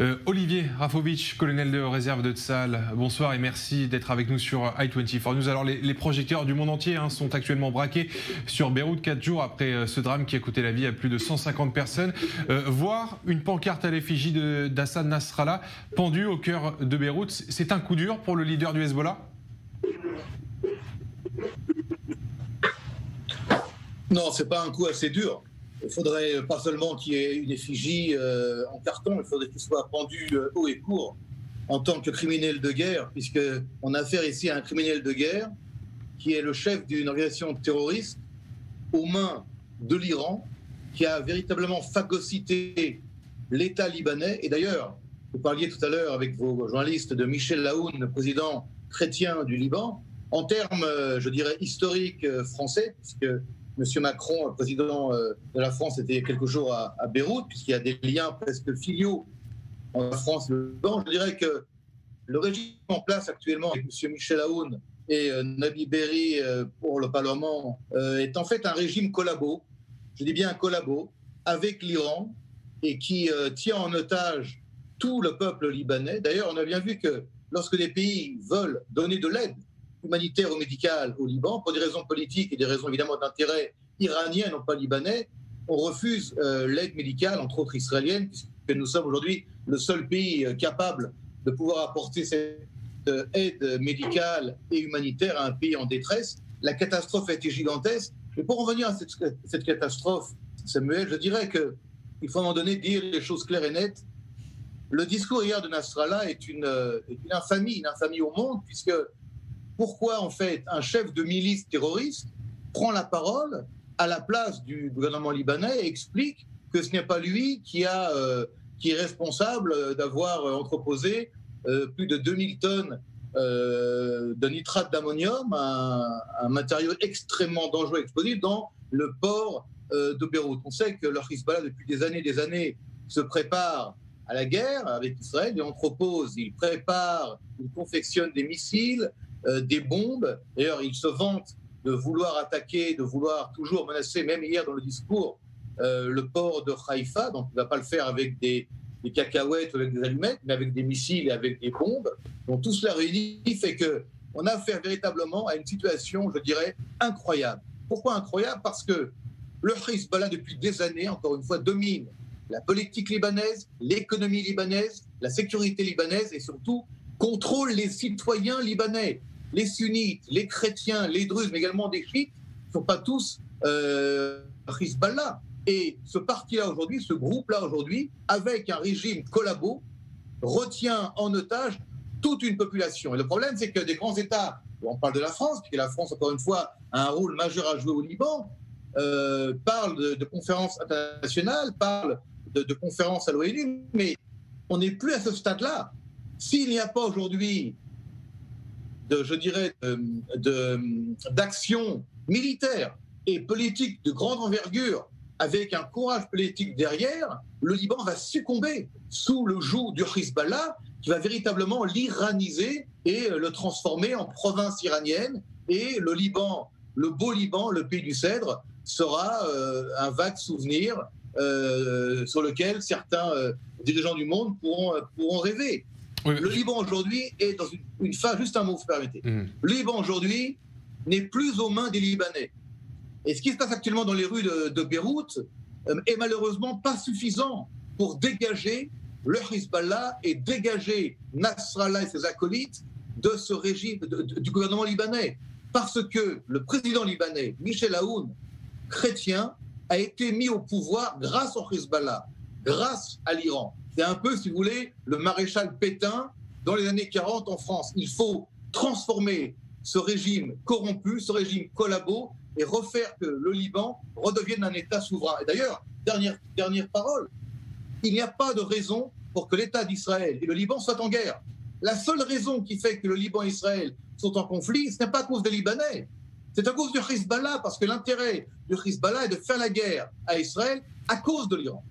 Euh, Olivier Rafovitch, colonel de réserve de Tsal, bonsoir et merci d'être avec nous sur i24 News. Alors les, projecteurs du monde entier hein, sont actuellement braqués sur Beyrouth, quatre jours après euh, ce drame qui a coûté la vie à plus de 150 personnes. Euh, voir une pancarte à l'effigie d'Assad Nasrallah pendue au cœur de Beyrouth, c'est un coup dur pour le leader du Hezbollah? Non, c'est pas un coup assez dur. Il faudrait pas seulement qu'il y ait une effigie euh, en carton, il faudrait qu'il soit pendu euh, haut et court en tant que criminel de guerre, puisqu'on a affaire ici à un criminel de guerre qui est le chef d'une organisation terroriste aux mains de l'Iran, qui a véritablement phagocyté l'État libanais. Et d'ailleurs, vous parliez tout à l'heure avec vos journalistes de Michel Laoun, président chrétien du Liban, en termes, euh, je dirais, historiques français, puisque M. Macron, président euh, de la France, était quelques jours à, Beyrouth, puisqu'il y a des liens presque filiaux entre France et le Liban. Je dirais que le régime en place actuellement avec M. Michel Aoun et euh, Nabi Berri euh, pour le Parlement est en fait un régime collabo, je dis bien collabo, avec l'Iran et qui tient en otage tout le peuple libanais. D'ailleurs, on a bien vu que lorsque des pays veulent donner de l'aide humanitaire ou médicale au Liban, pour des raisons politiques et des raisons évidemment d'intérêt iranien, non pas libanais, on refuse euh, l'aide médicale, entre autres israélienne, puisque nous sommes aujourd'hui le seul pays euh, capable de pouvoir apporter cette euh, aide médicale et humanitaire à un pays en détresse. La catastrophe a été gigantesque. Mais pour revenir à cette, catastrophe, Samuel, je dirais qu'il faut à un moment donné dire les choses claires et nettes. Le discours hier de Nasrallah est une infamie, une infamie au monde, puisque pourquoi en fait un chef de milice terroriste prend la parole à la place du gouvernement libanais et explique que ce n'est pas lui qui, euh, est responsable d'avoir entreposé euh, plus de 2000 tonnes euh, de nitrate d'ammonium, un, matériau extrêmement dangereux et explosif, dans le port de Beyrouth. On sait que le Hezbollah, depuis des années et des années, se prépare à la guerre avec Israël, il entrepose, il prépare, il confectionne des missiles, euh, des bombes. D'ailleurs, il se vante de vouloir attaquer, de vouloir toujours menacer, même hier dans le discours, euh, le port de Haïfa. Donc, il ne va pas le faire avec des, des, cacahuètes, avec des allumettes, mais avec des missiles et avec des bombes. Donc, tout cela réuni fait que on a affaire véritablement à une situation, je dirais, incroyable. Pourquoi incroyable? Parce que le Hezbollah, depuis des années, encore une fois, domine la politique libanaise, l'économie libanaise, la sécurité libanaise et surtout contrôle les citoyens libanais les sunnites, les chrétiens, les druzes, mais également des chiites, ne sont pas tous euh, Hezbollah. Et ce parti-là aujourd'hui, ce groupe-là aujourd'hui, avec un régime collabo, retient en otage toute une population. Et le problème, c'est que des grands États, on parle de la France, puisque la France, encore une fois, a un rôle majeur à jouer au Liban, euh, parle de, conférences internationales, parle de, de conférences à l'ONU, mais on n'est plus à ce stade-là. S'il n'y a pas aujourd'hui je dirais, d'action militaire et politique de grande envergure, avec un courage politique derrière, le Liban va succomber sous le joug du Hezbollah, qui va véritablement l'iraniser et le transformer en province iranienne. Et le Liban, le beau Liban, le pays du cèdre, sera euh, un vague souvenir euh, sur lequel certains euh, dirigeants du monde pourront rêver. Le Liban aujourd'hui est dans une, phase, juste un mot, vous permettez. Mm. Le Liban aujourd'hui n'est plus aux mains des Libanais. Et ce qui se passe actuellement dans les rues de, Beyrouth euh, est malheureusement pas suffisant pour dégager le Hezbollah et dégager Nasrallah et ses acolytes de ce régime, du gouvernement libanais. Parce que le président libanais, Michel Aoun, chrétien, a été mis au pouvoir grâce au Hezbollah, grâce à l'Iran. C'est un peu, si vous voulez, le maréchal Pétain dans les années 40 en France. Il faut transformer ce régime corrompu, ce régime collabo, et refaire que le Liban redevienne un État souverain. Et d'ailleurs, dernière, dernière parole, il n'y a pas de raison pour que l'État d'Israël et le Liban soient en guerre. La seule raison qui fait que le Liban et Israël sont en conflit, ce n'est pas à cause des Libanais, c'est à cause du Hezbollah, parce que l'intérêt du Hezbollah est de faire la guerre à Israël à cause de l'Iran.